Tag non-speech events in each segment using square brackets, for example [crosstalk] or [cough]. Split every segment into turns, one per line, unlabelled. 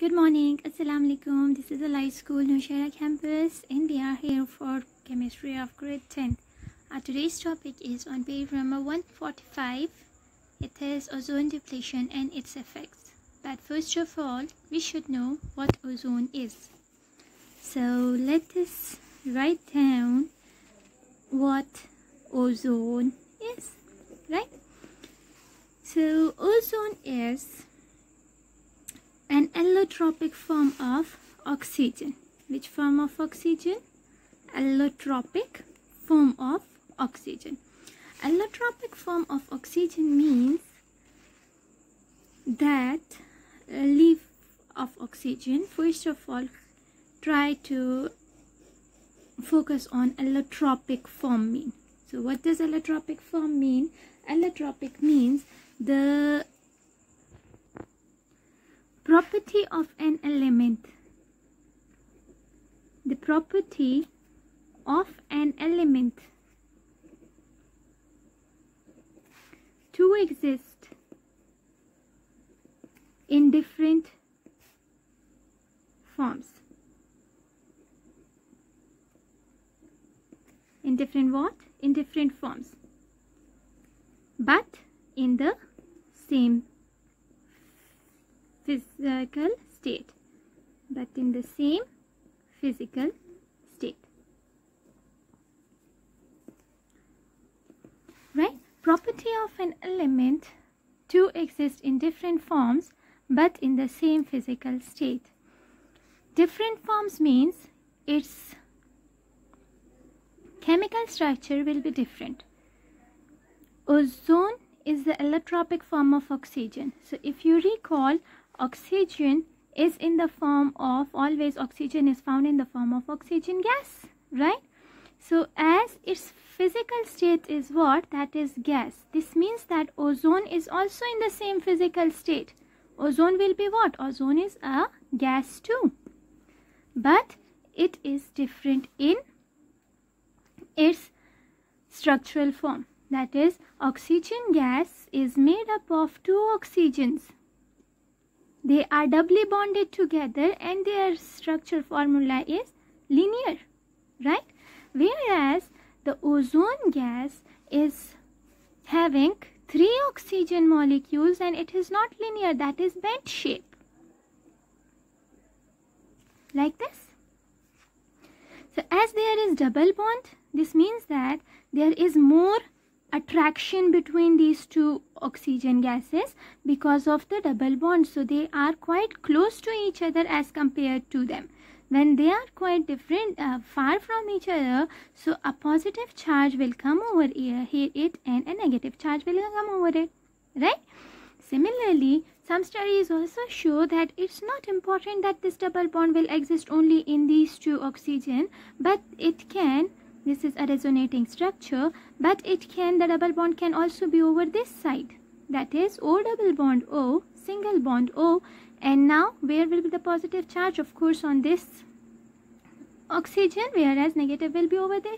Good morning, Assalamu alaikum. This is Allied School Nowshera campus, and we are here for chemistry of grade 10. Our today's topic is on page number 145. It is ozone depletion and its effects. But first of all, we should know what ozone is. So let us write down what ozone is, right? So ozone is an allotropic form of oxygen. Which form of oxygen? Allotropic form of oxygen. Allotropic form of oxygen means that leaf of oxygen first of all try to focus on allotropic form mean. So what does allotropic form mean? Allotropic means the property of an element. The property of an element to exist in different forms. In different what? In different forms. But in the same physical state but in the same physical state. Right? Property of an element to exist in different forms but in the same physical state. Different forms means its chemical structure will be different. Ozone is the allotropic form of oxygen. So if you recall oxygen is in the form of always oxygen is found in the form of oxygen gas right? So as its physical state is what? That is gas. This means that ozone is also in the same physical state. Ozone will be what? Ozone is a gas too. But it is different in its structural form. That is oxygen gas is made up of two oxygens they are doubly bonded together and their structure formula is linear right? Whereas the ozone gas is having three oxygen molecules and it is not linear that is bent shape. Like this? So as there is double bond this means that there is more attraction between these two oxygen gases because of the double bond. So they are quite close to each other as compared to them. When they are quite different uh, far from each other so a positive charge will come over here, here it and a negative charge will come over it right? Similarly some studies also show that it's not important that this double bond will exist only in these two oxygen but it can this is a resonating structure but it can the double bond can also be over this side. That is O double bond O single bond O and now where will be the positive charge? Of course on this oxygen whereas negative will be over there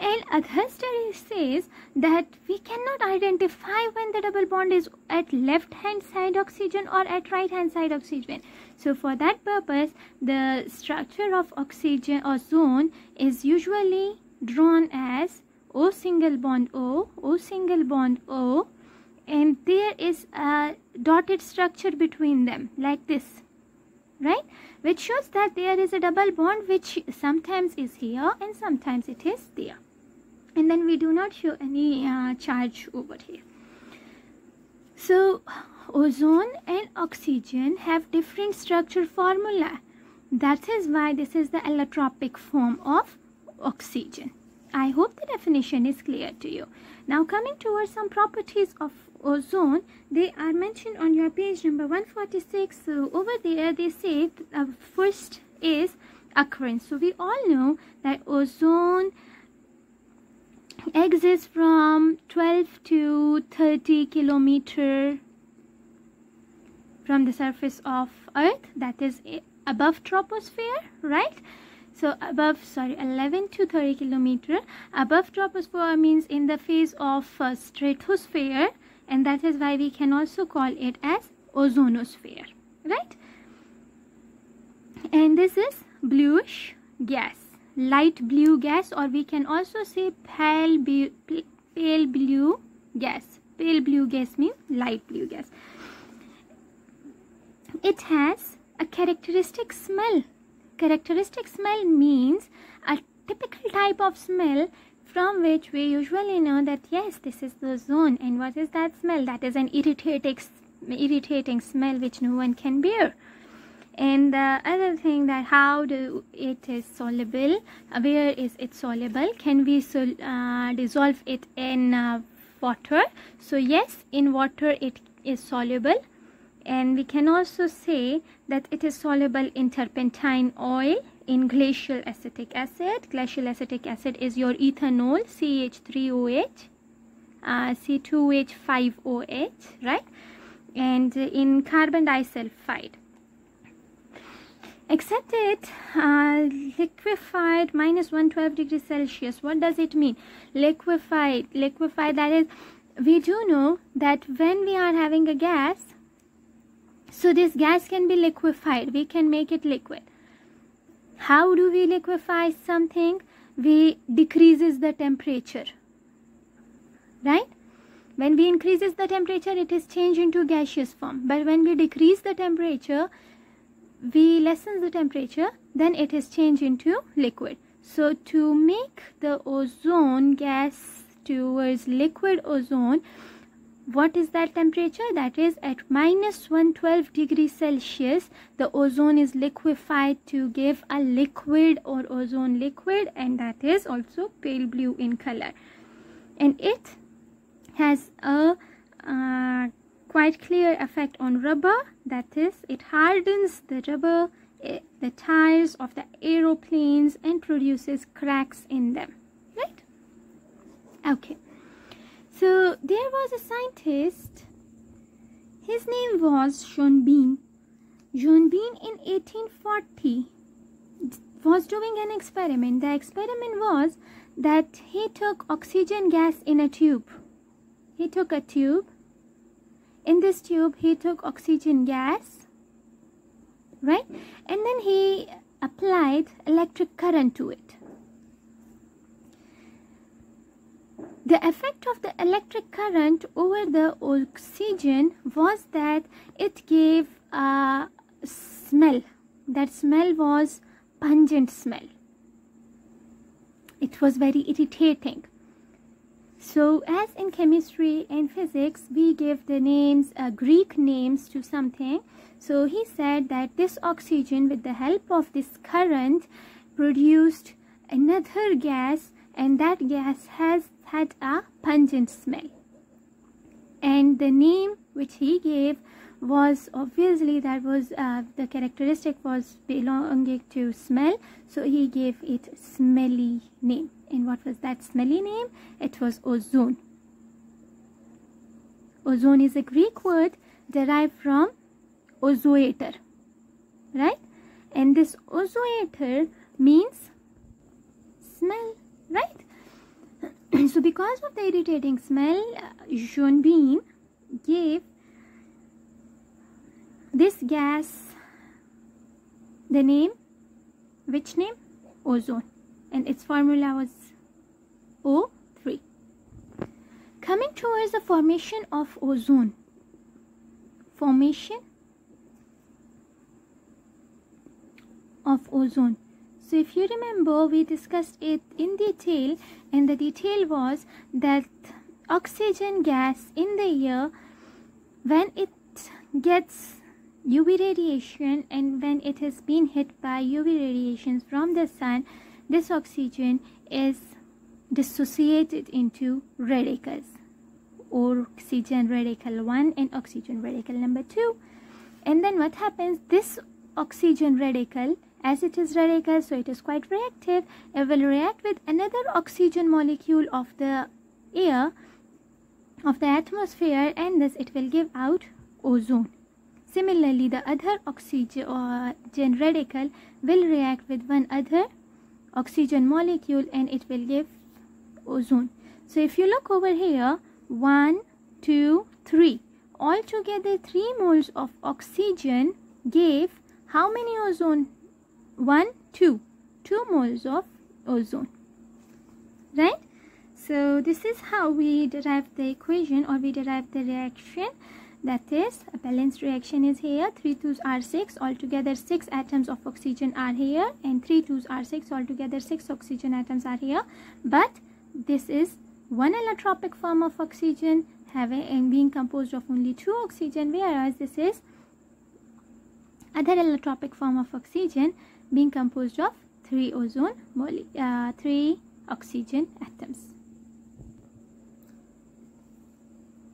and study says that we cannot identify when the double bond is at left hand side oxygen or at right hand side oxygen. So for that purpose the structure of oxygen ozone is usually drawn as O single bond O, O single bond O and there is a dotted structure between them like this right? Which shows that there is a double bond which sometimes is here and sometimes it is there and then we do not show any uh, charge over here. So ozone and oxygen have different structure formula. That is why this is the allotropic form of oxygen. I hope the definition is clear to you. Now coming towards some properties of ozone they are mentioned on your page number 146 so over there they say uh, first is occurrence. So we all know that ozone exists from 12 to 30 kilometer from the surface of earth. That is above troposphere right? So above sorry 11 to 30 kilometer. Above troposphere means in the phase of uh, and that is why we can also call it as ozonosphere right? And this is bluish gas light blue gas or we can also say pale, pale blue gas. Pale blue gas means light blue gas. It has a characteristic smell. Characteristic smell means a typical type of smell from which we usually know that yes this is the zone. And what is that smell? That is an irritating irritating smell which no one can bear and the other thing that how do it is soluble where is it soluble? Can we sol uh, dissolve it in uh, water? So yes in water it is soluble. And we can also say that it is soluble in turpentine oil in glacial acetic acid. Glacial acetic acid is your ethanol CH3OH uh, C2H5OH right? And in carbon disulfide except it uh, liquefied minus 112 degrees celsius. What does it mean? Liquefied. Liquefied that is we do know that when we are having a gas so this gas can be liquefied. We can make it liquid. How do we liquefy something? We decreases the temperature. Right? When we increases the temperature it is changed into gaseous form. But when we decrease the temperature we lessen the temperature then it is changed into liquid. So to make the ozone gas towards liquid ozone what is that temperature? That is at minus 112 degrees celsius the ozone is liquefied to give a liquid or ozone liquid and that is also pale blue in color. And it has a uh, quite clear effect on rubber. That is it hardens the rubber eh, the tires of the aeroplanes and produces cracks in them right? Okay. So there was a scientist. His name was John Bean. John Bean in 1840 was doing an experiment. The experiment was that he took oxygen gas in a tube. He took a tube in this tube he took oxygen gas right? And then he applied electric current to it. The effect of the electric current over the oxygen was that it gave a smell. That smell was pungent smell. It was very irritating so as in chemistry and physics, we give the names, uh, Greek names to something. So he said that this oxygen with the help of this current produced another gas and that gas has had a pungent smell. And the name which he gave was obviously that was uh, the characteristic was belonging to smell so he gave it smelly name and what was that smelly name? It was ozone. Ozone is a greek word derived from ozoator right? And this ozoator means smell right? [clears throat] So because of the irritating smell uh, John Bean gave this gas the name which name? Ozone and its formula was O3 coming towards the formation of ozone. Formation of ozone. So if you remember we discussed it in detail and the detail was that oxygen gas in the air when it gets UV radiation and when it has been hit by UV radiations from the sun this oxygen is dissociated into radicals or oxygen radical 1 and oxygen radical number 2 and then what happens? This oxygen radical as it is radical so it is quite reactive it will react with another oxygen molecule of the air of the atmosphere and thus it will give out ozone. Similarly, the other oxygen uh, radical will react with one other oxygen molecule and it will give ozone. So if you look over here, 1, 2, 3. Altogether 3 moles of oxygen gave how many ozone? 1 2 2 moles of ozone. Right? So this is how we derive the equation or we derive the reaction that is a balanced reaction is here. 3 2s are 6 altogether 6 atoms of oxygen are here. And 3 2s are 6 altogether 6 oxygen atoms are here. But this is one allotropic form of oxygen having and being composed of only two oxygen whereas this is other allotropic form of oxygen being composed of three ozone uh, three oxygen atoms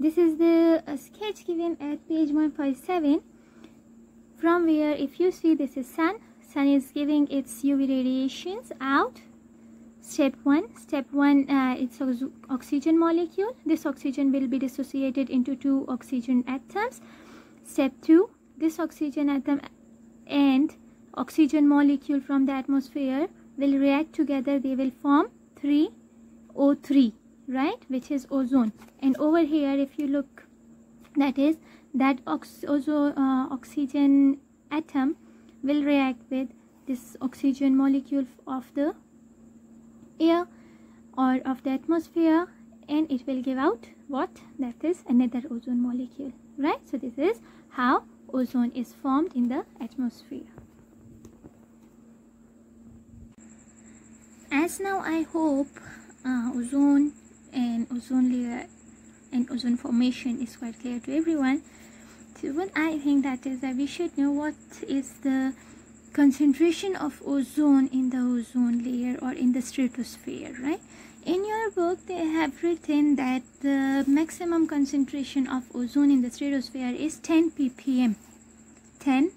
this is the uh, sketch given at page 157 from where if you see this is sun. Sun is giving its uv radiations out. Step 1 step 1 uh, it's oxygen molecule. This oxygen will be dissociated into two oxygen atoms. Step 2 this oxygen atom and oxygen molecule from the atmosphere will react together. They will form 3O3 right which is ozone. And over here if you look that is that ox uh, oxygen atom will react with this oxygen molecule of the air or of the atmosphere and it will give out what? That is another ozone molecule right? So this is how ozone is formed in the atmosphere. As now i hope uh, ozone and ozone layer and ozone formation is quite clear to everyone. So what i think that is that we should know what is the concentration of ozone in the ozone layer or in the stratosphere right? In your book they have written that the maximum concentration of ozone in the stratosphere is 10 ppm. 10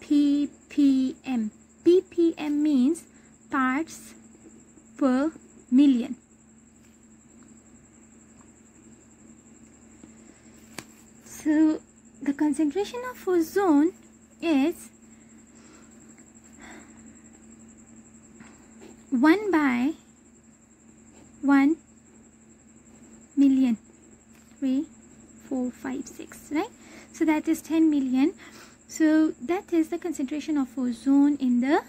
ppm ppm means parts per million so the concentration of ozone is 1 by 1 million. 3 4 5 6 right? So that is 10 million. So that is the concentration of ozone in the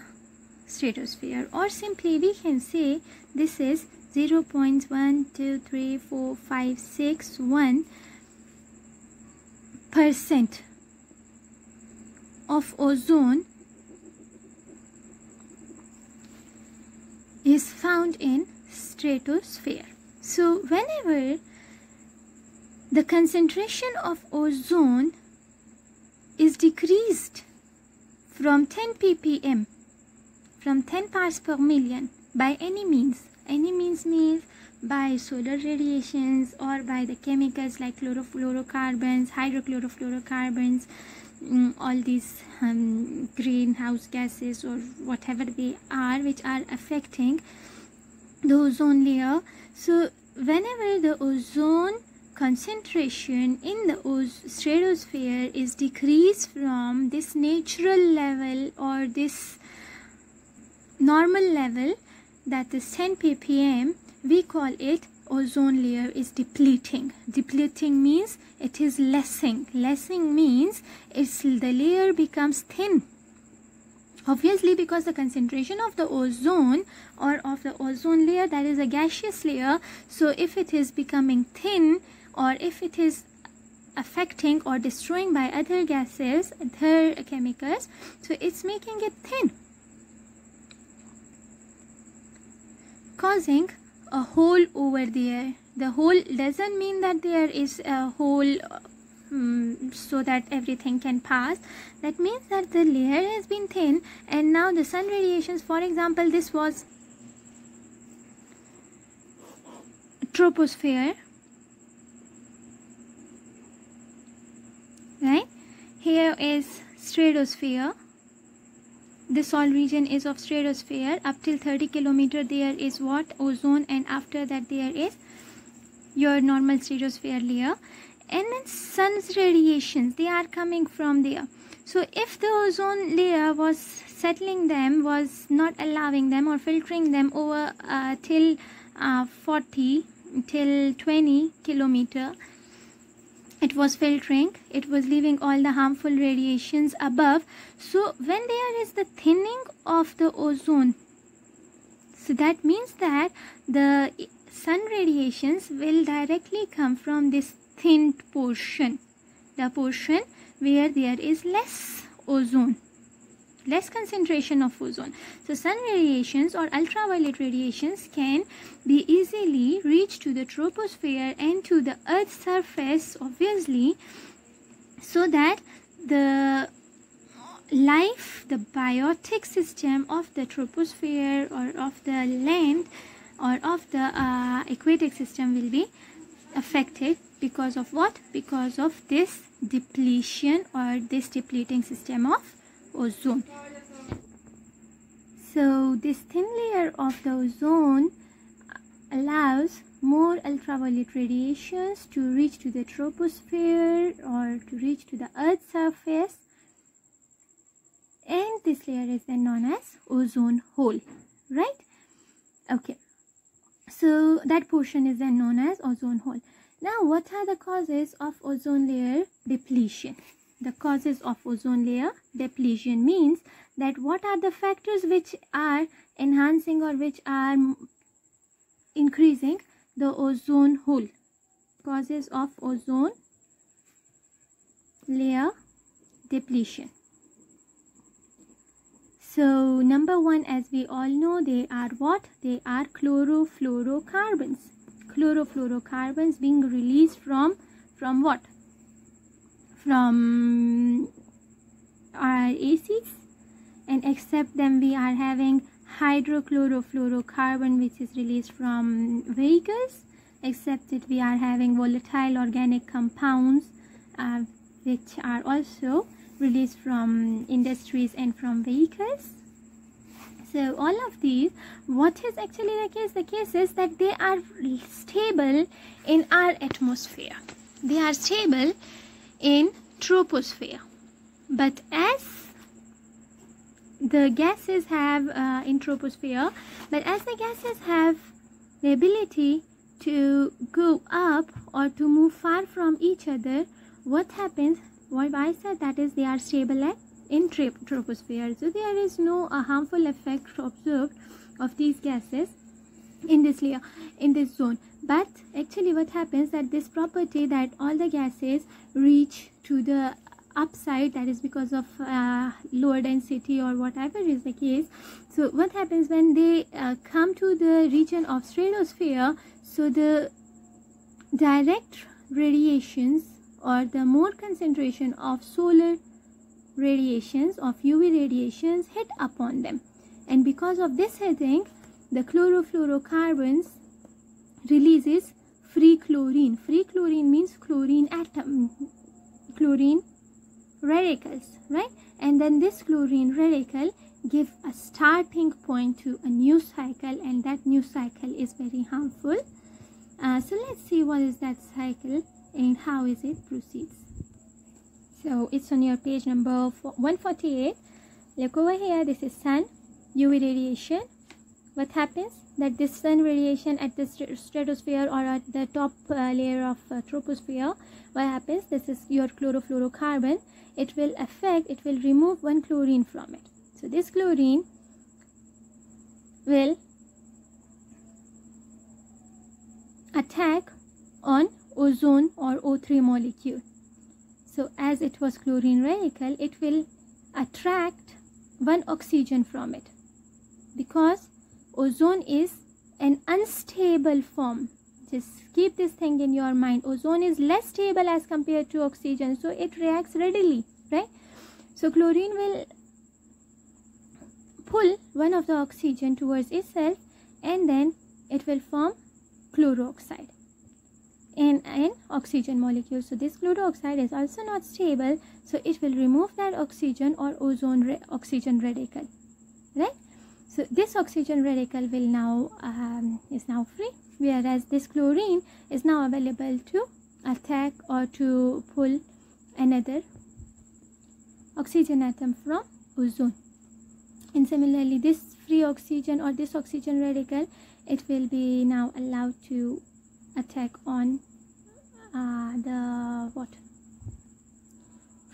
stratosphere. Or simply we can say this is 0 0.1234561 percent of ozone is found in stratosphere. So whenever the concentration of ozone is decreased from 10 ppm from 10 parts per million by any means any means means by solar radiations or by the chemicals like chlorofluorocarbons hydrochlorofluorocarbons um, all these um, greenhouse gases or whatever they are which are affecting the ozone layer. So whenever the ozone concentration in the stratosphere is decreased from this natural level or this normal level that is 10 ppm we call it ozone layer is depleting. Depleting means it is lessing. Lessing means it's the layer becomes thin. Obviously because the concentration of the ozone or of the ozone layer that is a gaseous layer so if it is becoming thin or if it is affecting or destroying by other gases other chemicals so it's making it thin causing a hole over there. The hole doesn't mean that there is a hole um, so that everything can pass. That means that the layer has been thin and now the sun radiations for example this was troposphere right? Here is stratosphere this all region is of stratosphere. Up till 30 kilometer there is what? Ozone and after that there is your normal stratosphere layer. And then sun's radiations they are coming from there. So if the ozone layer was settling them was not allowing them or filtering them over uh, till uh, 40 till 20 kilometer it was filtering. It was leaving all the harmful radiations above. So when there is the thinning of the ozone so that means that the sun radiations will directly come from this thinned portion the portion where there is less ozone less concentration of ozone. So sun radiations or ultraviolet radiations can be easily reached to the troposphere and to the earth's surface obviously so that the life, the biotic system of the troposphere or of the land or of the uh, aquatic system will be affected because of what? Because of this depletion or this depleting system of ozone. So this thin layer of the ozone allows more ultraviolet radiations to reach to the troposphere or to reach to the earth's surface. And this layer is then known as ozone hole right? Okay. So that portion is then known as ozone hole. Now what are the causes of ozone layer depletion the causes of ozone layer depletion means that what are the factors which are enhancing or which are increasing the ozone hole? Causes of ozone layer depletion. So number one as we all know they are what? They are chlorofluorocarbons. Chlorofluorocarbons being released from from what from our acids and except them we are having hydrochlorofluorocarbon which is released from vehicles. Except that we are having volatile organic compounds uh, which are also released from industries and from vehicles. So all of these what is actually the case? The case is that they are stable in our atmosphere. They are stable in troposphere. But as the gases have uh, in troposphere but as the gases have the ability to go up or to move far from each other what happens? Why I said that is they are stable at in troposphere. So there is no uh, harmful effect observed of these gases in this layer in this zone. But actually what happens that this property that all the gases reach to the upside that is because of uh, lower density or whatever is the case. So what happens when they uh, come to the region of stratosphere? So the direct radiations or the more concentration of solar radiations of UV radiations hit upon them. And because of this hitting the chlorofluorocarbons releases free chlorine free chlorine means chlorine atom chlorine radicals right? And then this chlorine radical give a starting point to a new cycle and that new cycle is very harmful. Uh, so let's see what is that cycle and how is it proceeds. So it's on your page number 148 look over here. This is sun uv radiation what happens? That this sun radiation at the stratosphere or at the top uh, layer of uh, troposphere. What happens? This is your chlorofluorocarbon. It will affect it will remove one chlorine from it. So this chlorine will attack on ozone or O3 molecule. So as it was chlorine radical it will attract one oxygen from it. Because ozone is an unstable form. Just keep this thing in your mind. Ozone is less stable as compared to oxygen so it reacts readily right? So chlorine will pull one of the oxygen towards itself and then it will form chloroxide in an oxygen molecule. So this chloroxide is also not stable so it will remove that oxygen or ozone oxygen radical right so this oxygen radical will now um, is now free whereas this chlorine is now available to attack or to pull another oxygen atom from ozone. And similarly this free oxygen or this oxygen radical it will be now allowed to attack on uh, the what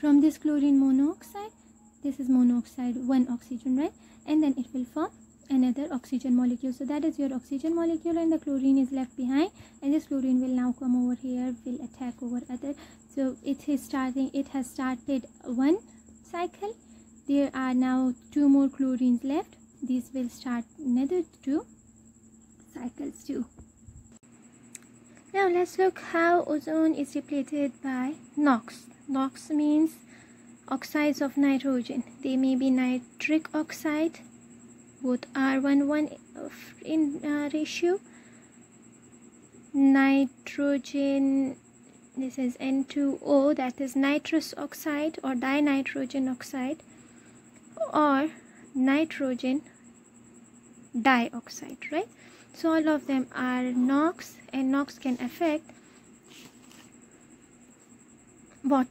from this chlorine monoxide this is monoxide one oxygen right and then it will form another oxygen molecule. So that is your oxygen molecule and the chlorine is left behind. And this chlorine will now come over here will attack over other. So it is starting it has started one cycle. There are now two more chlorines left. These will start another two cycles too. Now let's look how ozone is depleted by NOx. NOx means oxides of nitrogen. They may be nitric oxide, both are 1 1 in uh, ratio. Nitrogen, this is N2O, that is nitrous oxide or dinitrogen oxide, or nitrogen dioxide, right? So all of them are NOx and NOx can affect what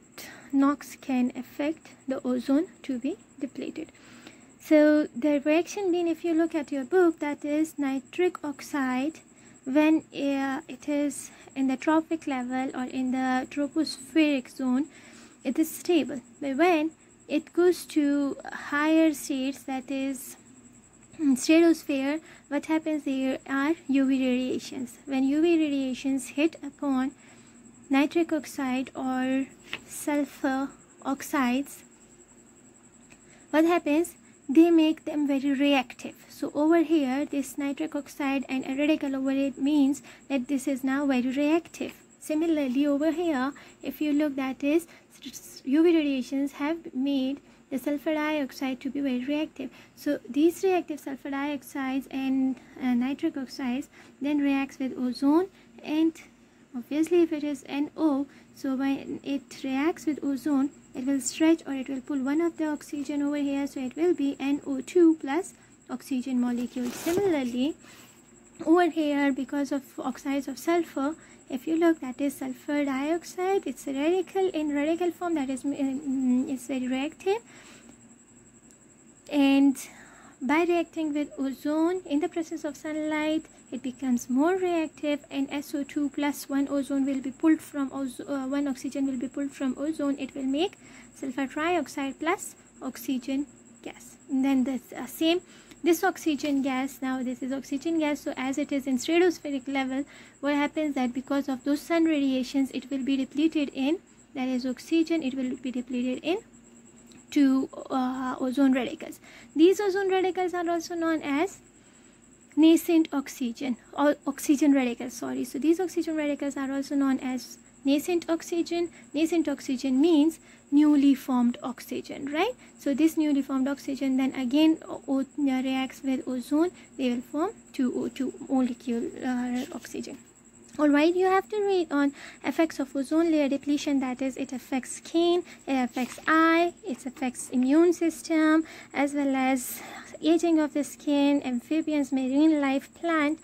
NOx can affect the ozone to be depleted. So the reaction being if you look at your book that is nitric oxide when uh, it is in the trophic level or in the tropospheric zone it is stable but when it goes to higher states that is stratosphere what happens there are uv radiations when uv radiations hit upon nitric oxide or sulfur oxides. What happens? They make them very reactive. So over here this nitric oxide and a radical over it means that this is now very reactive. Similarly over here if you look that is uv radiations have made the sulfur dioxide to be very reactive. So these reactive sulfur dioxides and uh, nitric oxides then reacts with ozone and obviously if it is NO so when it reacts with ozone it will stretch or it will pull one of the oxygen over here. So it will be NO2 plus oxygen molecule. Similarly over here because of oxides of sulfur if you look that is sulfur dioxide. It's a radical in radical form that is mm, it's very reactive. And by reacting with ozone in the presence of sunlight it becomes more reactive and SO2 plus 1 ozone will be pulled from uh, 1 oxygen will be pulled from ozone. It will make sulfur trioxide plus oxygen gas. And then the uh, same this oxygen gas now this is oxygen gas. So as it is in stratospheric level what happens that because of those sun radiations it will be depleted in that is oxygen it will be depleted in two uh, ozone radicals. These ozone radicals are also known as nascent oxygen or oxygen radicals sorry. So these oxygen radicals are also known as nascent oxygen. Nascent oxygen means newly formed oxygen right? So this newly formed oxygen then again reacts with ozone. They will form 2O2 molecule uh, oxygen. Alright, you have to read on effects of ozone layer depletion. That is, it affects skin, it affects eye, it affects immune system, as well as aging of the skin, amphibians, marine life, plant,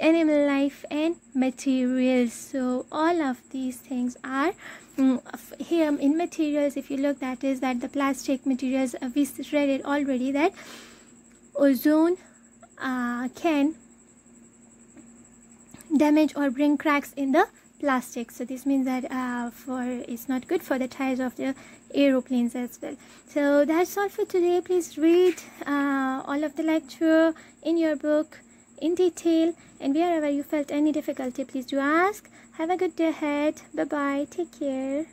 animal life, and materials. So all of these things are um, here in materials. If you look, that is that the plastic materials. Uh, we read it already that ozone uh, can damage or bring cracks in the plastic so this means that uh, for it's not good for the tires of the aeroplanes as well. So that's all for today. Please read uh, all of the lecture in your book in detail. And wherever you felt any difficulty please do ask. Have a good day ahead. Bye bye take care